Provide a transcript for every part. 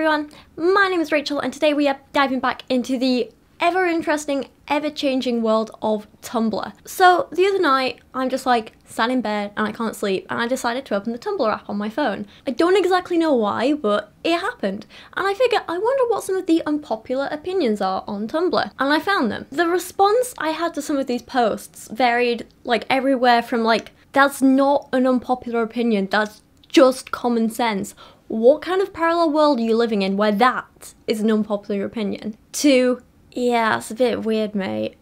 everyone, my name is Rachel and today we are diving back into the ever interesting, ever changing world of Tumblr. So the other night, I'm just like sat in bed and I can't sleep and I decided to open the Tumblr app on my phone. I don't exactly know why, but it happened. And I figured, I wonder what some of the unpopular opinions are on Tumblr. And I found them. The response I had to some of these posts varied like everywhere from like, that's not an unpopular opinion, that's just common sense. What kind of parallel world are you living in where that is an unpopular opinion? To, yeah, it's a bit weird, mate.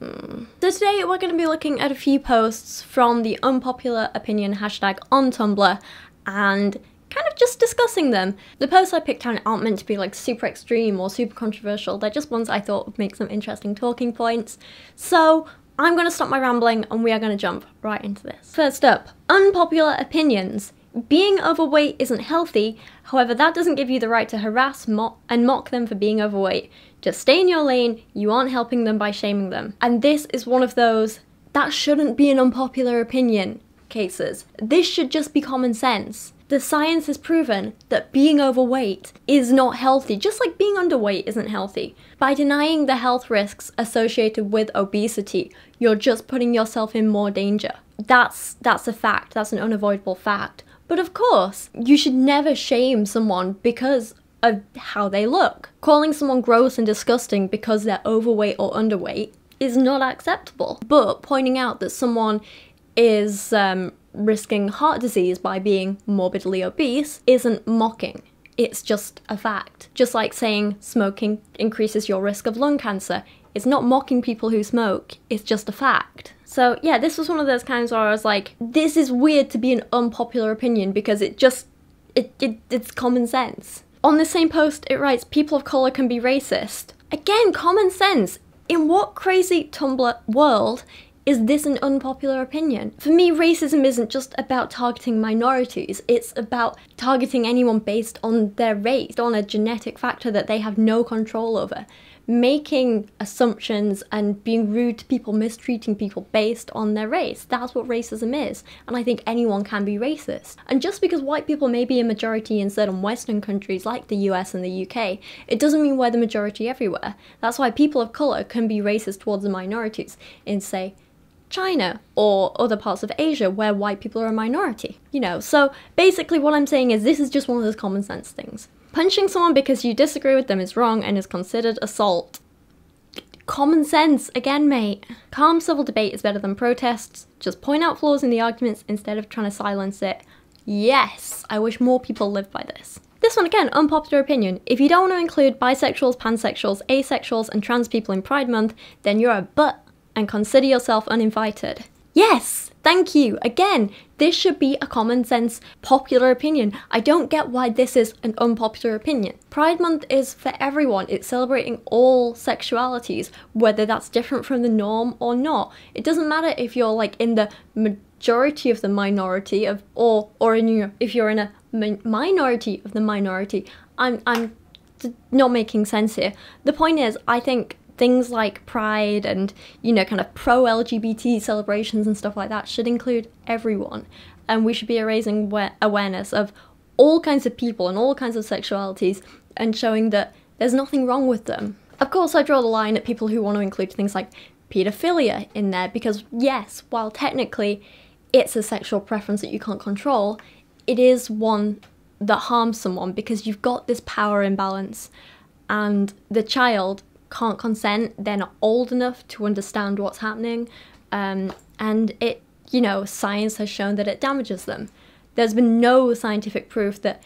Hmm. So today we're going to be looking at a few posts from the unpopular opinion hashtag on Tumblr and kind of just discussing them. The posts I picked out aren't meant to be like super extreme or super controversial, they're just ones I thought would make some interesting talking points. So I'm going to stop my rambling and we are going to jump right into this. First up, unpopular opinions. Being overweight isn't healthy, however, that doesn't give you the right to harass and mock them for being overweight. Just stay in your lane, you aren't helping them by shaming them. And this is one of those that shouldn't be an unpopular opinion cases. This should just be common sense. The science has proven that being overweight is not healthy, just like being underweight isn't healthy. By denying the health risks associated with obesity, you're just putting yourself in more danger. That's that's a fact, that's an unavoidable fact. But of course, you should never shame someone because of how they look. Calling someone gross and disgusting because they're overweight or underweight is not acceptable. But pointing out that someone is um, risking heart disease by being morbidly obese isn't mocking. It's just a fact. Just like saying smoking increases your risk of lung cancer. It's not mocking people who smoke, it's just a fact. So yeah, this was one of those kinds where I was like, this is weird to be an unpopular opinion because it just, it, it it's common sense. On the same post, it writes, people of colour can be racist. Again, common sense. In what crazy Tumblr world is this an unpopular opinion? For me, racism isn't just about targeting minorities, it's about targeting anyone based on their race, on a genetic factor that they have no control over making assumptions and being rude to people, mistreating people based on their race. That's what racism is. And I think anyone can be racist. And just because white people may be a majority in certain Western countries like the US and the UK, it doesn't mean we're the majority everywhere. That's why people of colour can be racist towards the minorities in, say, China or other parts of Asia where white people are a minority. You know, so basically what I'm saying is this is just one of those common sense things. Punching someone because you disagree with them is wrong and is considered assault. Common sense, again, mate. Calm civil debate is better than protests. Just point out flaws in the arguments instead of trying to silence it. Yes, I wish more people lived by this. This one again, unpopular opinion. If you don't want to include bisexuals, pansexuals, asexuals, and trans people in Pride Month, then you're a butt and consider yourself uninvited. Yes, thank you. Again, this should be a common sense popular opinion. I don't get why this is an unpopular opinion. Pride Month is for everyone. It's celebrating all sexualities, whether that's different from the norm or not. It doesn't matter if you're like in the majority of the minority of or or in your, if you're in a mi minority of the minority. I'm I'm not making sense here. The point is, I think things like pride and you know kind of pro lgbt celebrations and stuff like that should include everyone. And we should be raising awareness of all kinds of people and all kinds of sexualities and showing that there's nothing wrong with them. Of course i draw the line at people who want to include things like pedophilia in there because yes while technically it's a sexual preference that you can't control it is one that harms someone because you've got this power imbalance and the child can't consent, they're not old enough to understand what's happening, um, and it, you know, science has shown that it damages them. There's been no scientific proof that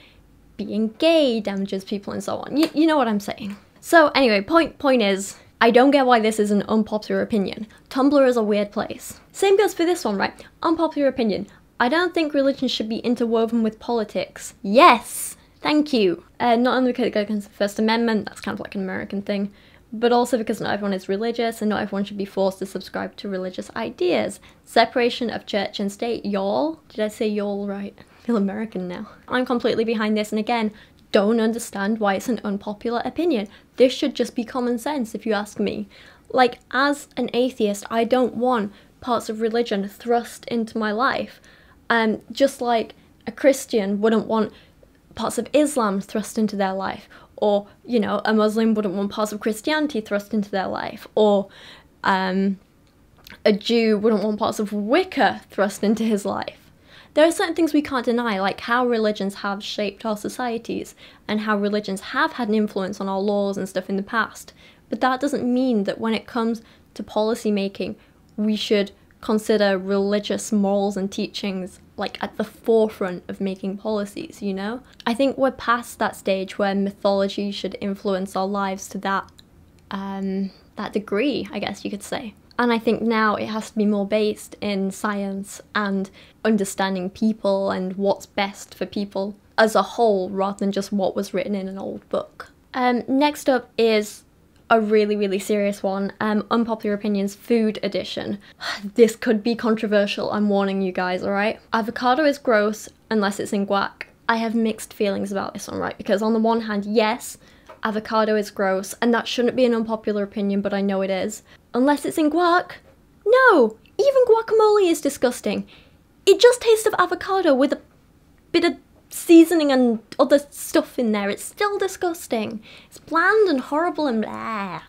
being gay damages people and so on. You, you know what I'm saying. So anyway, point point is, I don't get why this is an unpopular opinion. Tumblr is a weird place. Same goes for this one, right? Unpopular opinion. I don't think religion should be interwoven with politics. Yes! Thank you. Uh, not only because against the First Amendment, that's kind of like an American thing, but also because not everyone is religious and not everyone should be forced to subscribe to religious ideas. Separation of church and state, y'all. Did I say y'all right? I feel American now. I'm completely behind this and again, don't understand why it's an unpopular opinion. This should just be common sense if you ask me. Like, as an atheist, I don't want parts of religion thrust into my life. Um, just like a Christian wouldn't want parts of Islam thrust into their life, or you know, a Muslim wouldn't want parts of Christianity thrust into their life, or um, a Jew wouldn't want parts of Wicca thrust into his life. There are certain things we can't deny, like how religions have shaped our societies and how religions have had an influence on our laws and stuff in the past. But that doesn't mean that when it comes to policy making, we should consider religious morals and teachings like at the forefront of making policies, you know? I think we're past that stage where mythology should influence our lives to that um, that degree, I guess you could say. And I think now it has to be more based in science and understanding people and what's best for people as a whole rather than just what was written in an old book. Um, next up is a really, really serious one. Um, unpopular opinions, food edition. This could be controversial. I'm warning you guys. All right. Avocado is gross unless it's in guac. I have mixed feelings about this one, right? Because on the one hand, yes, avocado is gross, and that shouldn't be an unpopular opinion, but I know it is. Unless it's in guac. No, even guacamole is disgusting. It just tastes of avocado with a bit of seasoning and other stuff in there. It's still disgusting. It's bland and horrible and blah.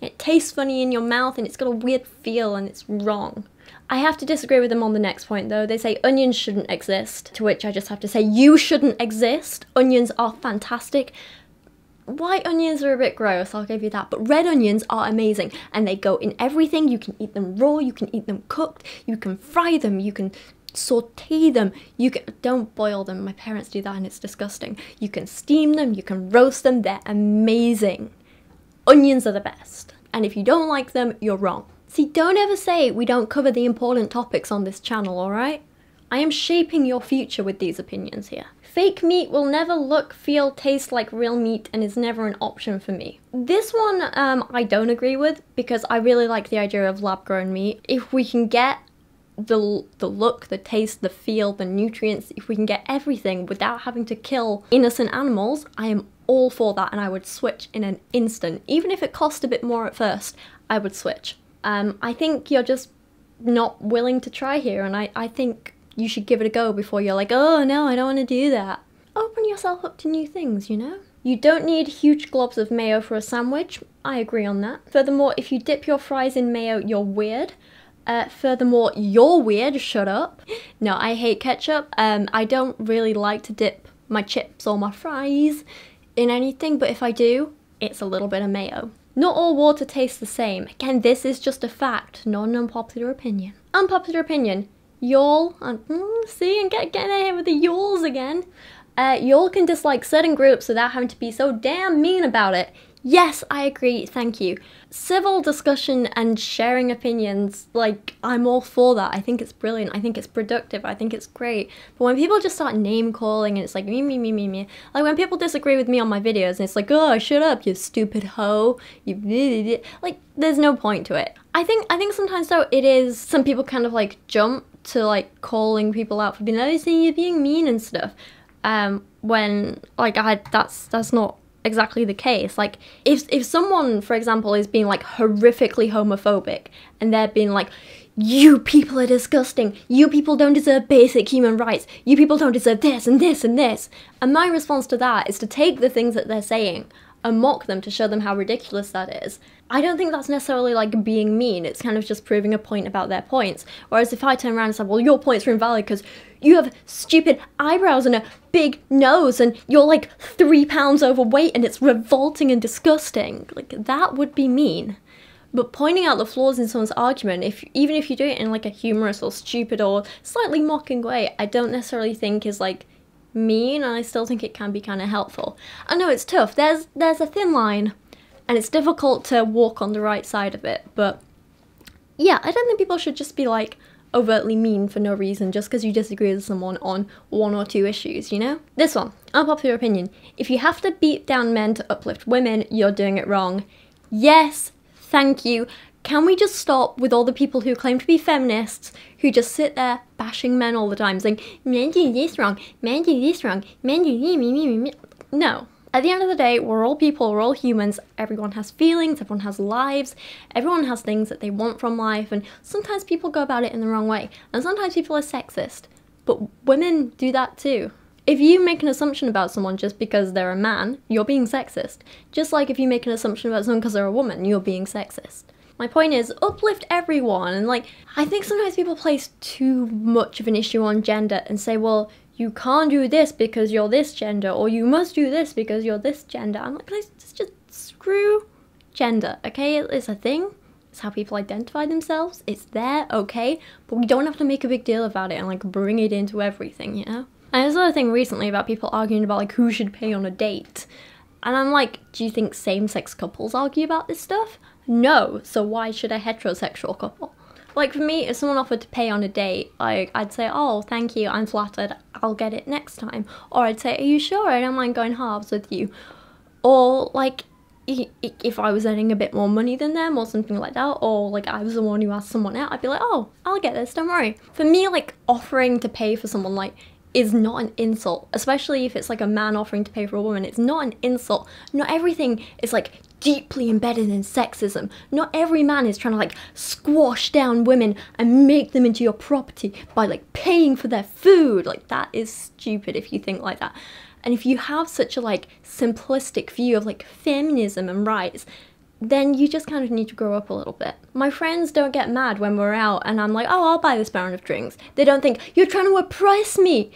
It tastes funny in your mouth and it's got a weird feel and it's wrong. I have to disagree with them on the next point though. They say onions shouldn't exist, to which I just have to say you shouldn't exist. Onions are fantastic. White onions are a bit gross, I'll give you that, but red onions are amazing and they go in everything. You can eat them raw, you can eat them cooked, you can fry them, you can saute them. You can don't boil them. My parents do that and it's disgusting. You can steam them, you can roast them. They're amazing. Onions are the best. And if you don't like them, you're wrong. See, don't ever say we don't cover the important topics on this channel, alright? I am shaping your future with these opinions here. Fake meat will never look, feel, taste like real meat and is never an option for me. This one um, I don't agree with because I really like the idea of lab grown meat. If we can get the the look, the taste, the feel, the nutrients, if we can get everything without having to kill innocent animals, I am all for that and I would switch in an instant. Even if it cost a bit more at first, I would switch. Um, I think you're just not willing to try here and I, I think you should give it a go before you're like, oh no, I don't want to do that. Open yourself up to new things, you know? You don't need huge globs of mayo for a sandwich. I agree on that. Furthermore, if you dip your fries in mayo, you're weird. Uh, furthermore, you're weird, shut up. No, I hate ketchup. Um, I don't really like to dip my chips or my fries in anything, but if I do, it's a little bit of mayo. Not all water tastes the same. Again, this is just a fact, not an unpopular opinion. Unpopular opinion, y'all, mm, see, and get, getting ahead with the y'alls again. Uh, y'all can dislike certain groups without having to be so damn mean about it. Yes, I agree, thank you. Civil discussion and sharing opinions, like, I'm all for that. I think it's brilliant. I think it's productive. I think it's great. But when people just start name calling and it's like, me, me, me, me, me, like when people disagree with me on my videos and it's like, oh, shut up, you stupid hoe, you, like, there's no point to it. I think, I think sometimes though, it is, some people kind of like jump to like calling people out for being oh, you're being mean and stuff. Um, when, like, I, that's, that's not exactly the case. Like if if someone, for example, is being like horrifically homophobic and they're being like, you people are disgusting. You people don't deserve basic human rights. You people don't deserve this and this and this. And my response to that is to take the things that they're saying and mock them to show them how ridiculous that is. I don't think that's necessarily like being mean. It's kind of just proving a point about their points. Whereas if I turn around and say, well, your points are invalid because you have stupid eyebrows and a big nose and you're like three pounds overweight and it's revolting and disgusting. Like, that would be mean. But pointing out the flaws in someone's argument, if even if you do it in like a humorous or stupid or slightly mocking way, I don't necessarily think is like mean and I still think it can be kind of helpful. I know it's tough. There's there's a thin line and it's difficult to walk on the right side of it, but yeah, I don't think people should just be like, overtly mean for no reason just because you disagree with someone on one or two issues, you know? This one, unpopular opinion. If you have to beat down men to uplift women, you're doing it wrong. Yes, thank you. Can we just stop with all the people who claim to be feminists who just sit there bashing men all the time saying, men do this wrong, men do this wrong, men do me, me, me, me. No, at the end of the day, we're all people, we're all humans. Everyone has feelings, everyone has lives, everyone has things that they want from life, and sometimes people go about it in the wrong way. And sometimes people are sexist. But women do that too. If you make an assumption about someone just because they're a man, you're being sexist. Just like if you make an assumption about someone because they're a woman, you're being sexist. My point is, uplift everyone. And like, I think sometimes people place too much of an issue on gender and say, well, you can't do this because you're this gender, or you must do this because you're this gender. I'm like, guys, just, just screw gender, okay? It's a thing. It's how people identify themselves. It's there, okay? But we don't have to make a big deal about it and like bring it into everything, you know? And there's another thing recently about people arguing about like who should pay on a date. And I'm like, do you think same sex couples argue about this stuff? No, so why should a heterosexual couple? Like for me, if someone offered to pay on a date, like I'd say, "Oh, thank you, I'm flattered. I'll get it next time." Or I'd say, "Are you sure? I don't mind going halves with you." Or like if I was earning a bit more money than them or something like that, or like I was the one who asked someone out, I'd be like, "Oh, I'll get this. Don't worry." For me, like offering to pay for someone like is not an insult, especially if it's like a man offering to pay for a woman. It's not an insult. Not everything is like deeply embedded in sexism. Not every man is trying to like squash down women and make them into your property by like paying for their food. Like that is stupid if you think like that. And if you have such a like simplistic view of like feminism and rights, then you just kind of need to grow up a little bit. My friends don't get mad when we're out and I'm like, oh, I'll buy this round of drinks. They don't think, you're trying to oppress eh, me.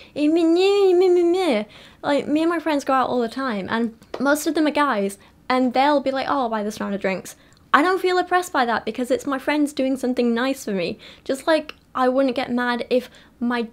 Like, me and my friends go out all the time and most of them are guys and they'll be like, oh, I'll buy this round of drinks. I don't feel oppressed by that because it's my friends doing something nice for me. Just like I wouldn't get mad if my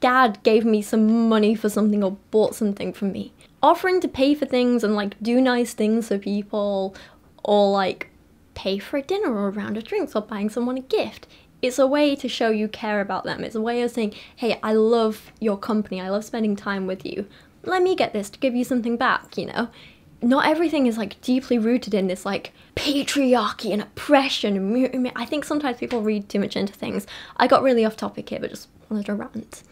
dad gave me some money for something or bought something for me. Offering to pay for things and like do nice things for people or like pay for a dinner or a round of drinks or buying someone a gift. It's a way to show you care about them. It's a way of saying, hey, I love your company. I love spending time with you. Let me get this to give you something back, you know? Not everything is like deeply rooted in this like patriarchy and oppression I think sometimes people read too much into things. I got really off topic here, but just wanted to rant.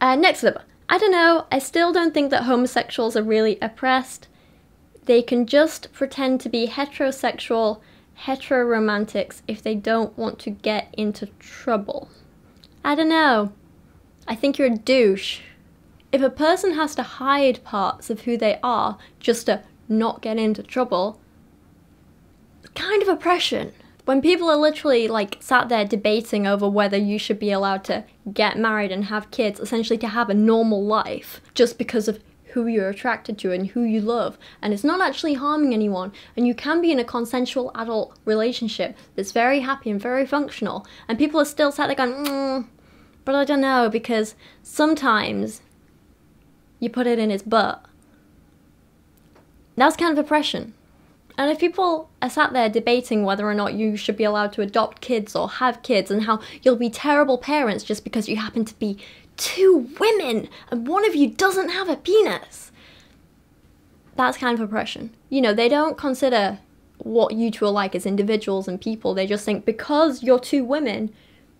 Uh, next up, I don't know, I still don't think that homosexuals are really oppressed. They can just pretend to be heterosexual, heteroromantics if they don't want to get into trouble. I don't know. I think you're a douche. If a person has to hide parts of who they are just to not get into trouble, kind of oppression. When people are literally like sat there debating over whether you should be allowed to get married and have kids, essentially to have a normal life, just because of who you're attracted to and who you love, and it's not actually harming anyone, and you can be in a consensual adult relationship that's very happy and very functional, and people are still sat there going, mm, but I don't know, because sometimes you put it in his butt that's kind of oppression. And if people are sat there debating whether or not you should be allowed to adopt kids or have kids and how you'll be terrible parents just because you happen to be two women and one of you doesn't have a penis, that's kind of oppression. You know, they don't consider what you two are like as individuals and people. They just think because you're two women,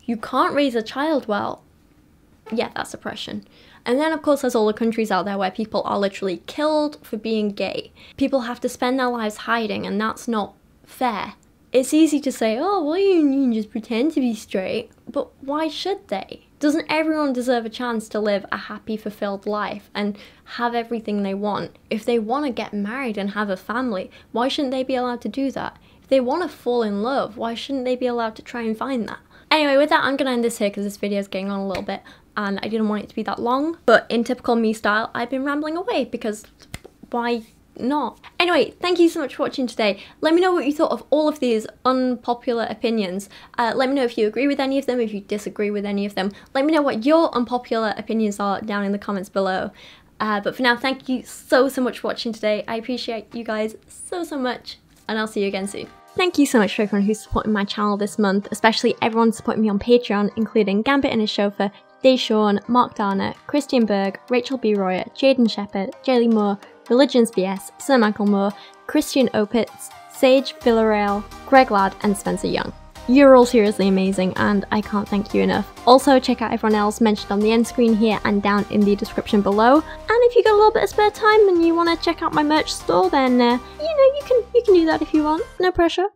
you can't raise a child well. Yeah, that's oppression. And then, of course, there's all the countries out there where people are literally killed for being gay. People have to spend their lives hiding, and that's not fair. It's easy to say, oh, well, you can just pretend to be straight, but why should they? Doesn't everyone deserve a chance to live a happy, fulfilled life and have everything they want? If they want to get married and have a family, why shouldn't they be allowed to do that? If they want to fall in love, why shouldn't they be allowed to try and find that? Anyway, with that, I'm going to end this here because this video is getting on a little bit and I didn't want it to be that long. But in typical me style, I've been rambling away because why not? Anyway, thank you so much for watching today. Let me know what you thought of all of these unpopular opinions. Uh, let me know if you agree with any of them, if you disagree with any of them. Let me know what your unpopular opinions are down in the comments below. Uh, but for now, thank you so, so much for watching today. I appreciate you guys so, so much, and I'll see you again soon. Thank you so much for everyone who's supporting my channel this month, especially everyone supporting me on Patreon, including Gambit and his chauffeur, Deshawn, Mark Darner, Christian Berg, Rachel B. Royer, Jadeon Sheppard, Jaylee Moore, Religions BS, Sir Michael Moore, Christian Opitz, Sage Villarreal, Greg Ladd, and Spencer Young. You're all seriously amazing and I can't thank you enough. Also check out everyone else mentioned on the end screen here and down in the description below. And if you got a little bit of spare time and you want to check out my merch store then uh, you know you can you can do that if you want, no pressure.